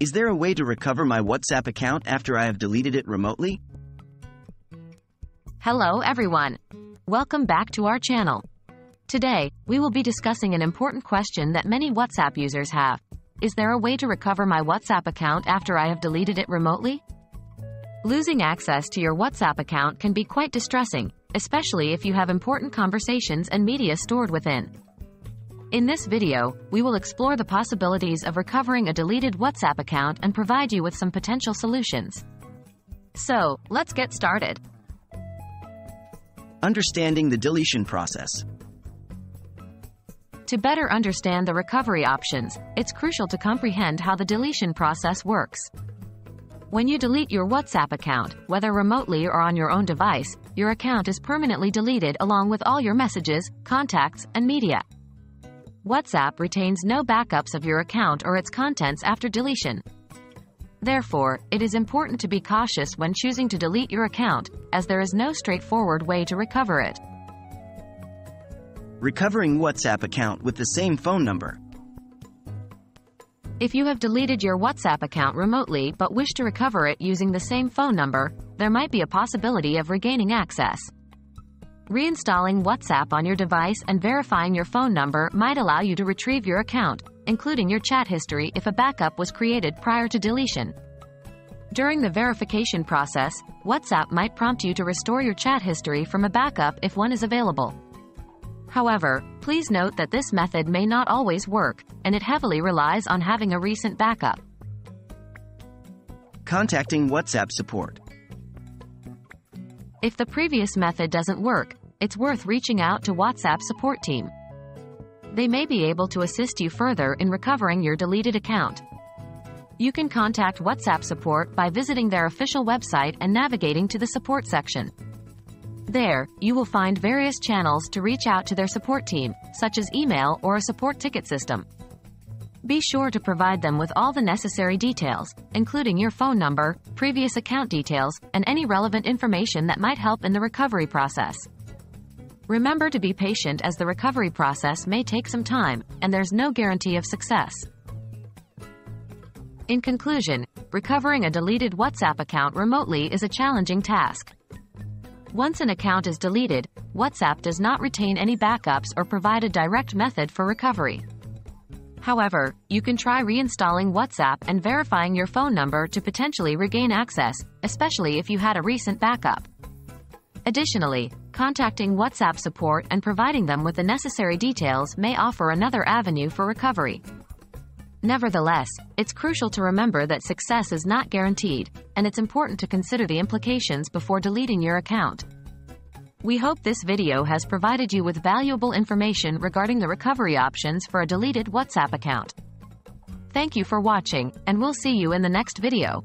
Is there a way to recover my WhatsApp account after I have deleted it remotely? Hello everyone. Welcome back to our channel. Today, we will be discussing an important question that many WhatsApp users have. Is there a way to recover my WhatsApp account after I have deleted it remotely? Losing access to your WhatsApp account can be quite distressing, especially if you have important conversations and media stored within. In this video, we will explore the possibilities of recovering a deleted WhatsApp account and provide you with some potential solutions. So, let's get started. Understanding the deletion process. To better understand the recovery options, it's crucial to comprehend how the deletion process works. When you delete your WhatsApp account, whether remotely or on your own device, your account is permanently deleted along with all your messages, contacts, and media. WhatsApp retains no backups of your account or its contents after deletion. Therefore, it is important to be cautious when choosing to delete your account, as there is no straightforward way to recover it. Recovering WhatsApp account with the same phone number. If you have deleted your WhatsApp account remotely but wish to recover it using the same phone number, there might be a possibility of regaining access. Reinstalling WhatsApp on your device and verifying your phone number might allow you to retrieve your account, including your chat history if a backup was created prior to deletion. During the verification process, WhatsApp might prompt you to restore your chat history from a backup if one is available. However, please note that this method may not always work, and it heavily relies on having a recent backup. Contacting WhatsApp support. If the previous method doesn't work, it's worth reaching out to WhatsApp support team. They may be able to assist you further in recovering your deleted account. You can contact WhatsApp support by visiting their official website and navigating to the support section. There, you will find various channels to reach out to their support team, such as email or a support ticket system. Be sure to provide them with all the necessary details, including your phone number, previous account details, and any relevant information that might help in the recovery process. Remember to be patient as the recovery process may take some time, and there's no guarantee of success. In conclusion, recovering a deleted WhatsApp account remotely is a challenging task. Once an account is deleted, WhatsApp does not retain any backups or provide a direct method for recovery. However, you can try reinstalling WhatsApp and verifying your phone number to potentially regain access, especially if you had a recent backup. Additionally, contacting WhatsApp support and providing them with the necessary details may offer another avenue for recovery. Nevertheless, it's crucial to remember that success is not guaranteed, and it's important to consider the implications before deleting your account. We hope this video has provided you with valuable information regarding the recovery options for a deleted WhatsApp account. Thank you for watching, and we'll see you in the next video.